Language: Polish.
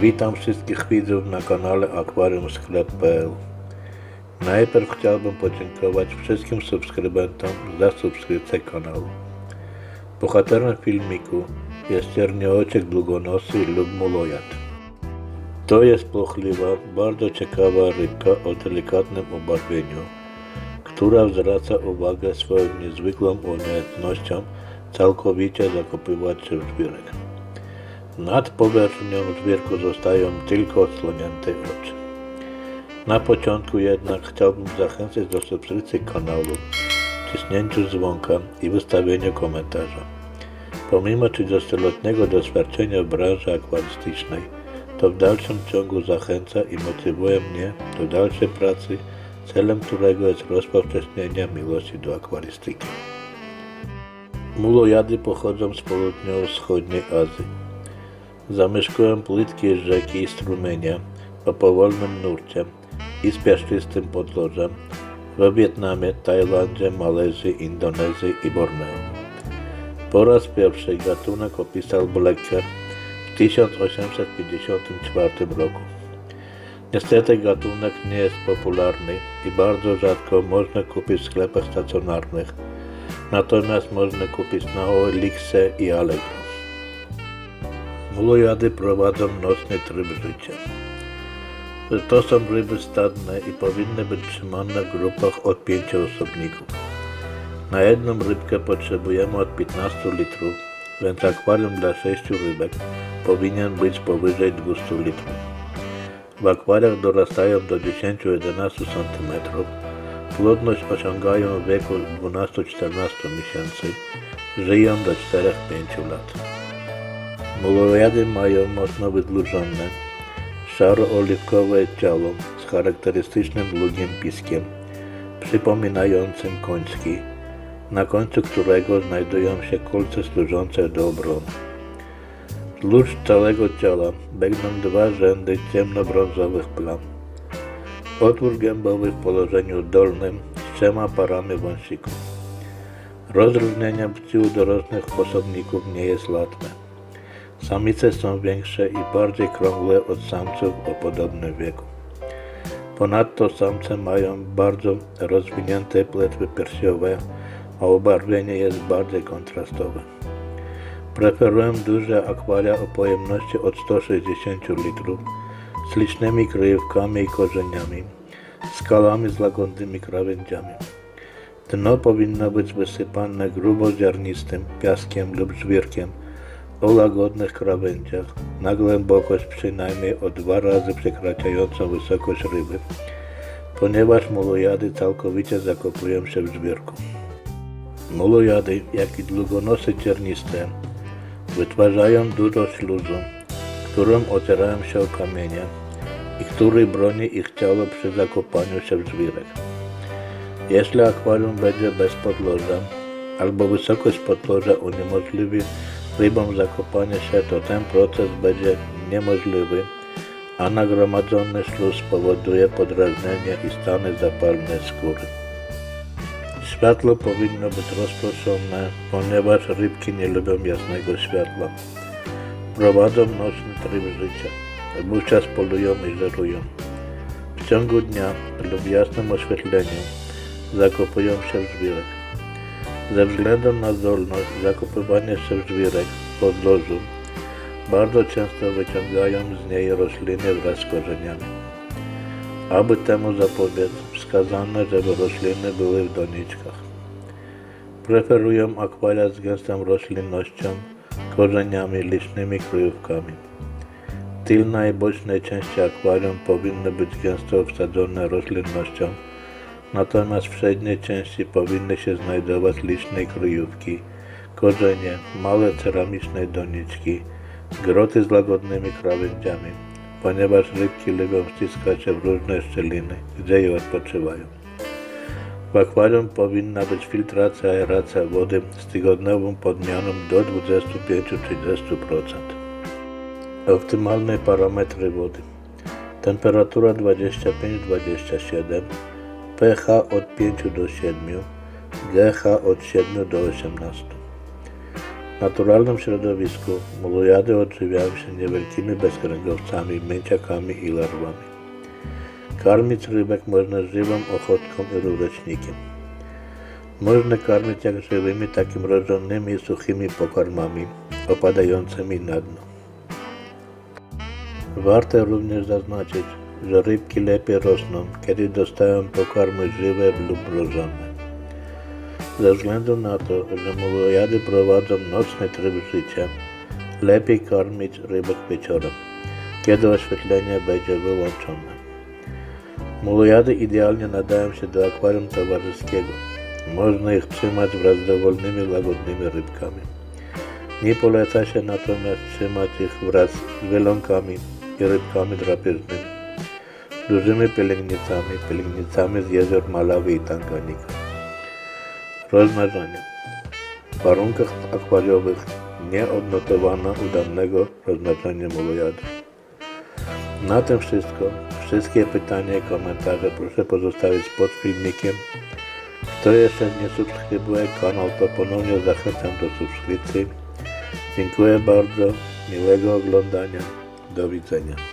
Witam wszystkich widzów na kanale akwariumsklep.pl Najpierw chciałbym podziękować wszystkim subskrybentom za subskrypcję kanału. Bohaterem filmiku jest cierniołeczek długonosy lub mulojad. To jest płochliwa, bardzo ciekawa rybka o delikatnym obarwieniu, która zwraca uwagę swoją niezwykłą umiejętnością całkowicie zakopywać się w żwirek. Nad powierzchnią żwirku zostają tylko odsłonięte oczy. Na początku jednak chciałbym zachęcić do subskrypcji kanału, ciśnięciu dzwonka i wystawienia komentarza. Pomimo 30-letniego doświadczenia w branży akwarystycznej, to w dalszym ciągu zachęca i motywuje mnie do dalszej pracy, celem którego jest rozpowszechnienie miłości do akwarystyki. Mulojady pochodzą z południowo-wschodniej Azji. Zamieszkują płytkie rzeki i strumienia o powolnym nurcie i z piaszczystym podlożem w Wietnamie, Tajlandzie, Malezji, Indonezji i Borneo. Po raz pierwszy gatunek opisał Blecker w 1854 roku. Niestety gatunek nie jest popularny i bardzo rzadko można kupić w sklepach stacjonarnych, natomiast można kupić na OLX i Allegro. Mulojady prowadzą nocny tryb życia. To są ryby stadne i powinny być trzymane w grupach od 5 osobników. Na jedną rybkę potrzebujemy od 15 litrów, więc akwarium dla 6 rybek powinien być powyżej 200 litrów. W akwariach dorastają do 10-11 cm. Płodność osiągają w wieku 12-14 miesięcy. Żyją do 4-5 lat. Mulojady mają mocno wydłużone, szaro-oliwkowe ciało z charakterystycznym długim piskiem, przypominającym koński, na końcu którego znajdują się kolce służące do obrony. Wzdłuż całego ciała biegną dwa rzędy ciemnobrązowych plam. Otwór gębowy w położeniu dolnym z trzema parami wąsików. Rozróżnienie płci dorosłych osobników nie jest łatwe. Samice są większe i bardziej krągłe od samców o podobnym wieku. Ponadto samce mają bardzo rozwinięte płetwy piersiowe, a obarwienie jest bardziej kontrastowe. Preferuję duże akwaria o pojemności od 160 litrów z licznymi kryjówkami i korzeniami, skalami z łagodnymi krawędziami. Dno powinno być wysypane gruboziarnistym piaskiem lub żwirkiem, o łagodnych krawędziach, na głębokość przynajmniej o dwa razy przekraczającą wysokość ryby, ponieważ mulojady całkowicie zakopują się w żwirku. Mulojady, jak i długonosy cierniste, wytwarzają dużo śluzu, którą ocierają się o kamienie i który broni ich ciało przy zakopaniu się w żwirek. Jeśli akwarium będzie bez podłoża, albo wysokość podłoża uniemożliwi rybom zakopanie się, to ten proces będzie niemożliwy, a nagromadzony śluz spowoduje podrażnienie i stany zapalne skóry. Światło powinno być rozproszone, ponieważ rybki nie lubią jasnego światła. Prowadzą nocny tryb życia. Wówczas polują i żerują. W ciągu dnia lub jasnym oświetleniu zakopują się w żwirek. Ze względu na zdolność zakopywania się w podlożu, bardzo często wyciągają z niej rośliny wraz z korzeniami. Aby temu zapobiec, wskazano, żeby rośliny były w doniczkach. Preferują akwaria z gęstą roślinnością, korzeniami, licznymi kryjówkami. Tylna i bocznej części akwarium powinny być gęsto obsadzone roślinnością, natomiast w przedniej części powinny się znajdować liczne kryjówki, korzenie, małe ceramiczne doniczki, groty z łagodnymi krawędziami, ponieważ rybki lubią wciskać się w różne szczeliny, gdzie je odpoczywają. W akwarium powinna być filtracja aeracja wody z tygodniową podmianą do 25-30%. Optymalne parametry wody. Temperatura 25-27 pH od 5 do 7, GH od 7 do 18. W naturalnym środowisku molojady odżywiają się niewielkimi bezkręgowcami, mięciakami i larwami. Karmić rybek można żywą ochotką i rurecznikiem. Można karmić jak żywymi, tak i mrożonymi suchymi pokarmami opadającymi na dno. Warto również zaznaczyć, że rybki lepiej rosną, kiedy dostają pokarmy żywe lub mrożone. Ze względu na to, że molojady prowadzą nocny tryb życia, lepiej karmić rybek wieczorem, kiedy oświetlenie będzie wyłączone. Molojady idealnie nadają się do akwarium towarzyskiego. Można ich trzymać wraz z dowolnymi, łagodnymi rybkami. Nie poleca się natomiast trzymać ich wraz z wylonkami i rybkami drapieżnymi, dużymi pielęgnicami, pielęgnicami z jezior Malawi i Tanganika. Rozmnażanie. W warunkach akwariowych nie odnotowano udanego rozmnażania molojadów. Na tym wszystko. Wszystkie pytania i komentarze proszę pozostawić pod filmikiem. Kto jeszcze nie subskrybuje kanał, to ponownie zachęcam do subskrypcji. Dziękuję bardzo, miłego oglądania, do widzenia.